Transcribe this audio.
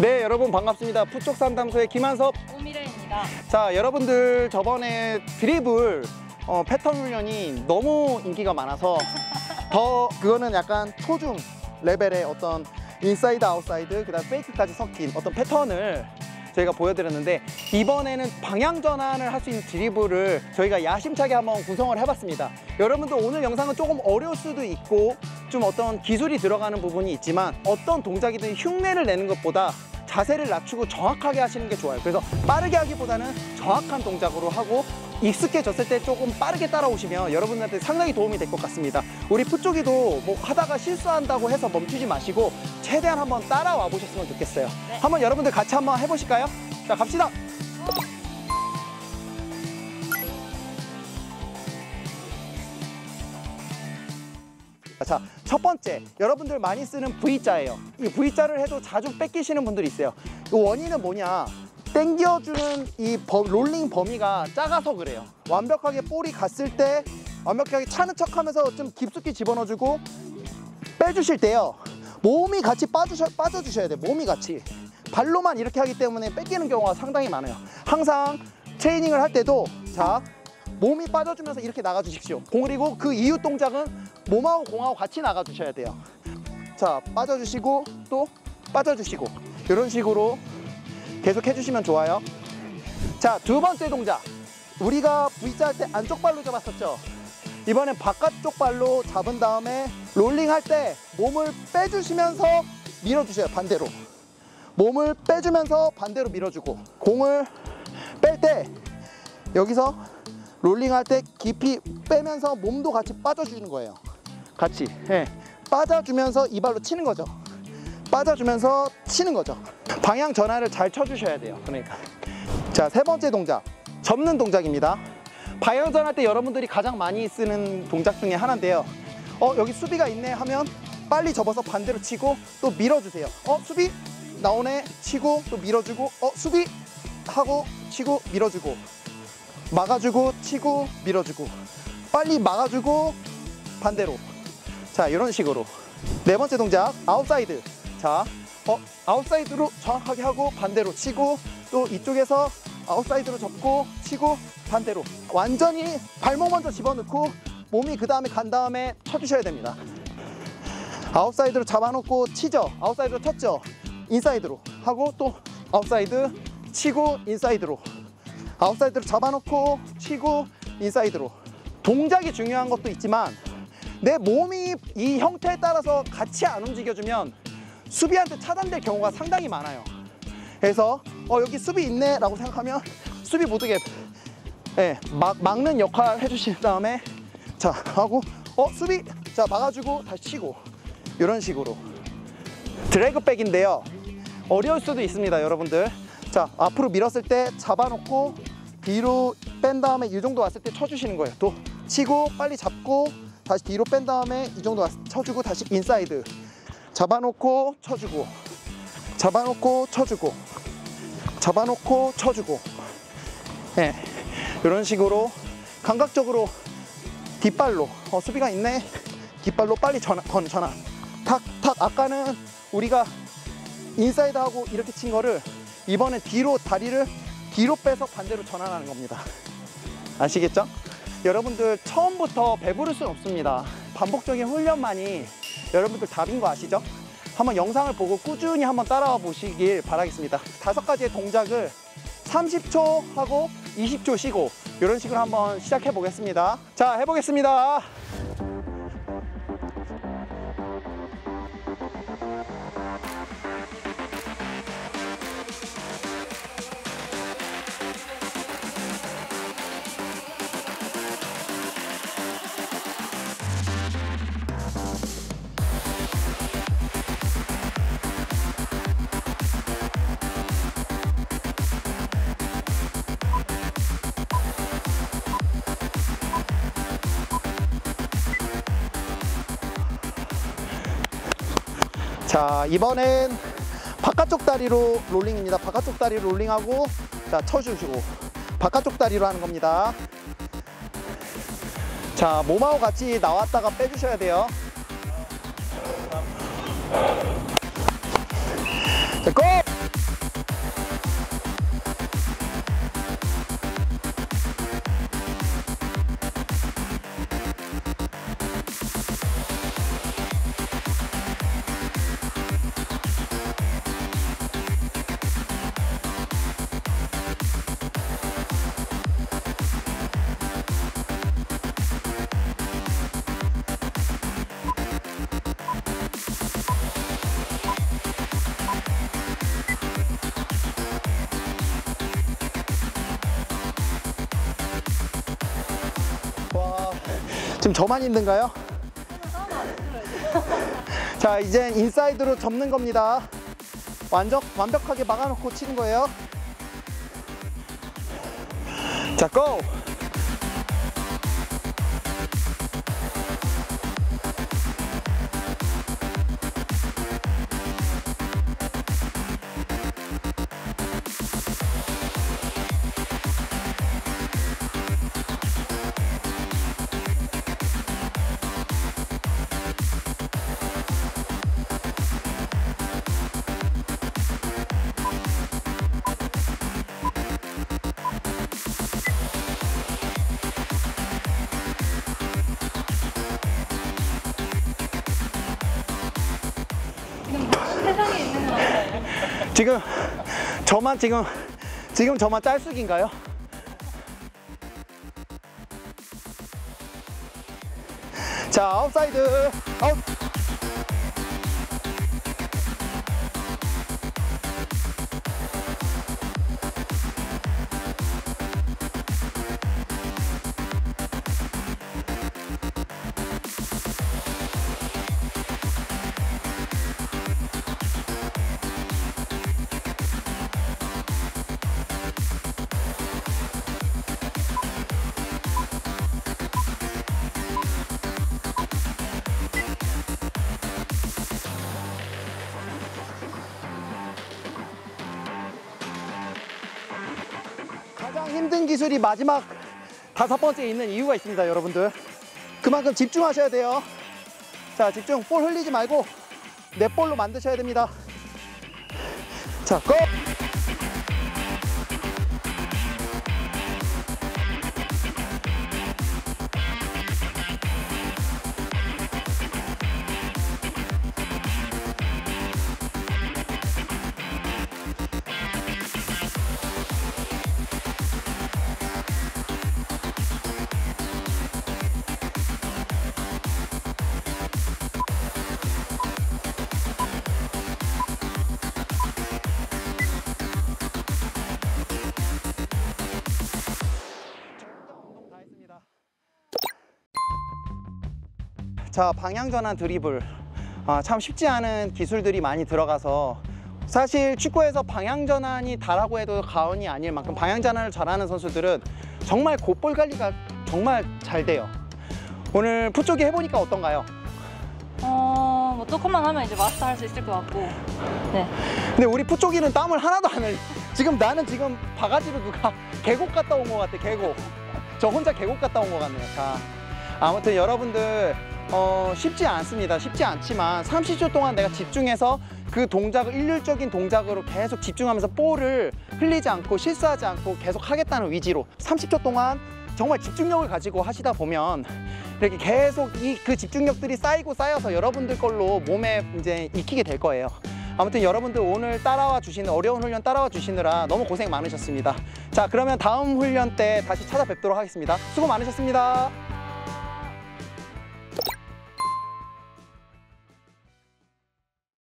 네 여러분 반갑습니다 푸쪽 상담소의 김한섭 오미래입니다. 자 여러분들 저번에 드리블 어, 패턴 훈련이 너무 인기가 많아서 더 그거는 약간 초중 레벨의 어떤 인사이드 아웃사이드 그 다음 페이크까지 섞인 어떤 패턴을 저희가 보여드렸는데 이번에는 방향 전환을 할 수 있는 드리블을 저희가 야심차게 한번 구성을 해봤습니다. 여러분들 오늘 영상은 조금 어려울 수도 있고 좀 어떤 기술이 들어가는 부분이 있지만 어떤 동작이든 흉내를 내는 것보다 자세를 낮추고 정확하게 하시는 게 좋아요. 그래서 빠르게 하기보다는 정확한 동작으로 하고 익숙해졌을 때 조금 빠르게 따라오시면 여러분들한테 상당히 도움이 될 것 같습니다. 우리 푸쪽이도 뭐 하다가 실수한다고 해서 멈추지 마시고 최대한 한번 따라와 보셨으면 좋겠어요. 네. 한번 여러분들 같이 한번 해보실까요? 자, 갑시다. 자, 첫 번째, 여러분들 많이 쓰는 V자예요. 이 V자를 해도 자주 뺏기시는 분들이 있어요. 이 원인은 뭐냐? 당겨주는 이 버- 롤링 범위가 작아서 그래요. 완벽하게 볼이 갔을 때 완벽하게 차는 척 하면서 좀 깊숙이 집어넣어주고 빼주실 때요. 몸이 같이 빠주셔, 빠져주셔야 돼요. 몸이 같이. 발로만 이렇게 하기 때문에 뺏기는 경우가 상당히 많아요. 항상 트레이닝을 할 때도 자, 몸이 빠져주면서 이렇게 나가주십시오. 그리고 그 이후 동작은 몸하고 공하고 같이 나가주셔야 돼요. 자, 빠져주시고 또 빠져주시고 이런 식으로 계속 해주시면 좋아요. 자, 두 번째 동작. 우리가 V자 할 때 안쪽 발로 잡았었죠? 이번엔 바깥쪽 발로 잡은 다음에 롤링 할 때 몸을 빼주시면서 밀어주셔요, 반대로. 몸을 빼주면서 반대로 밀어주고 공을 뺄 때 여기서 롤링 할 때 깊이 빼면서 몸도 같이 빠져주는 거예요. 같이. 예. 빠져주면서 이 발로 치는 거죠. 빠져주면서 치는 거죠. 방향 전환을 잘 쳐주셔야 돼요. 그러니까. 자, 세 번째 동작. 접는 동작입니다. 방향 전할 때 여러분들이 가장 많이 쓰는 동작 중에 하나인데요. 어, 여기 수비가 있네 하면 빨리 접어서 반대로 치고 또 밀어주세요. 어, 수비 나오네 치고 또 밀어주고 어, 수비 하고 치고 밀어주고 막아주고 치고 밀어주고 빨리 막아주고 반대로 자 이런 식으로. 네 번째 동작 아웃사이드. 자 어, 아웃사이드로 정확하게 하고 반대로 치고 또 이쪽에서 아웃사이드로 접고 치고 반대로. 완전히 발목 먼저 집어넣고 몸이 그 다음에 간 다음에 쳐주셔야 됩니다. 아웃사이드로 잡아놓고 치죠? 아웃사이드로 쳤죠? 인사이드로 하고 또 아웃사이드 치고 인사이드로. 아웃사이드로 잡아놓고 치고 인사이드로. 동작이 중요한 것도 있지만 내 몸이 이 형태에 따라서 같이 안 움직여주면 수비한테 차단될 경우가 상당히 많아요. 그래서 어 여기 수비 있네 라고 생각하면 수비 못하게 예, 막, 막는 역할 해주신 다음에 자 하고 어 수비 자 막아주고 다시 치고 이런 식으로. drag back인데요. 어려울 수도 있습니다 여러분들. 자 앞으로 밀었을 때 잡아놓고 뒤로 뺀 다음에 이 정도 왔을 때 쳐주시는 거예요. 또 치고 빨리 잡고 다시 뒤로 뺀 다음에 이 정도 왔, 쳐주고 다시 인사이드. 잡아놓고 쳐주고. 잡아놓고 쳐주고. 잡아놓고 쳐주고. 예. 이런 식으로 감각적으로 뒷발로. 어, 수비가 있네. 뒷발로 빨리 전환, 건 전환 탁탁. 아까는 우리가 인사이드 하고 이렇게 친 거를 이번엔 뒤로 다리를 뒤로 빼서 반대로 전환하는 겁니다. 아시겠죠? 여러분들 처음부터 배부를 수는 없습니다. 반복적인 훈련만이 여러분들 답인 거 아시죠? 한번 영상을 보고 꾸준히 한번 따라와 보시길 바라겠습니다. 다섯 가지의 동작을 30초 하고 20초 쉬고 이런 식으로 한번 시작해 보겠습니다. 자 해보겠습니다 자 이번엔 바깥쪽 다리로 롤링입니다. 바깥쪽 다리 롤링하고 자 쳐주시고. 바깥쪽 다리로 하는 겁니다. 자 몸하고 같이 나왔다가 빼주셔야 돼요. 자 고! 지금 저만 힘든가요? 자, 이젠 인사이드로 접는 겁니다. 완전 완벽하게 막아놓고 치는 거예요. 자, 고! 지금 저만 지금 지금 저만 짤쑥인가요? 자 아웃사이드 아웃 가장 힘든 기술이 마지막 다섯 번째에 있는 이유가 있습니다, 여러분들. 그만큼 집중하셔야 돼요. 자, 집중. 볼 흘리지 말고 넷 볼로 만드셔야 됩니다. 자, 고! 자 방향 전환 드리블 아, 참 쉽지 않은 기술들이 많이 들어가서 사실 축구에서 방향 전환이 다라고 해도 과언이 아닐 만큼 방향 전환을 잘하는 선수들은 정말 곧볼 관리가 정말 잘 돼요. 오늘 푸쪽이 해보니까 어떤가요? 어, 뭐 조금만 하면 이제 마스터 할 수 있을 것 같고. 네. 근데 우리 푸쪽이는 땀을 하나도 안 흘려. 지금 나는 지금 바가지로 누가 계곡 갔다 온 것 같아, 계곡. 저 혼자 계곡 갔다 온 것 같네요. 자, 아무튼 여러분들, 어, 쉽지 않습니다. 쉽지 않지만 30초 동안 내가 집중해서 그 동작을 일률적인 동작으로 계속 집중하면서 볼을 흘리지 않고 실수하지 않고 계속 하겠다는 의지로 30초 동안 정말 집중력을 가지고 하시다 보면 이렇게 계속 이 그 집중력들이 쌓이고 쌓여서 여러분들 걸로 몸에 이제 익히게 될 거예요. 아무튼 여러분들 오늘 따라와 주시는 어려운 훈련 따라와 주시느라 너무 고생 많으셨습니다. 자, 그러면 다음 훈련 때 다시 찾아뵙도록 하겠습니다. 수고 많으셨습니다.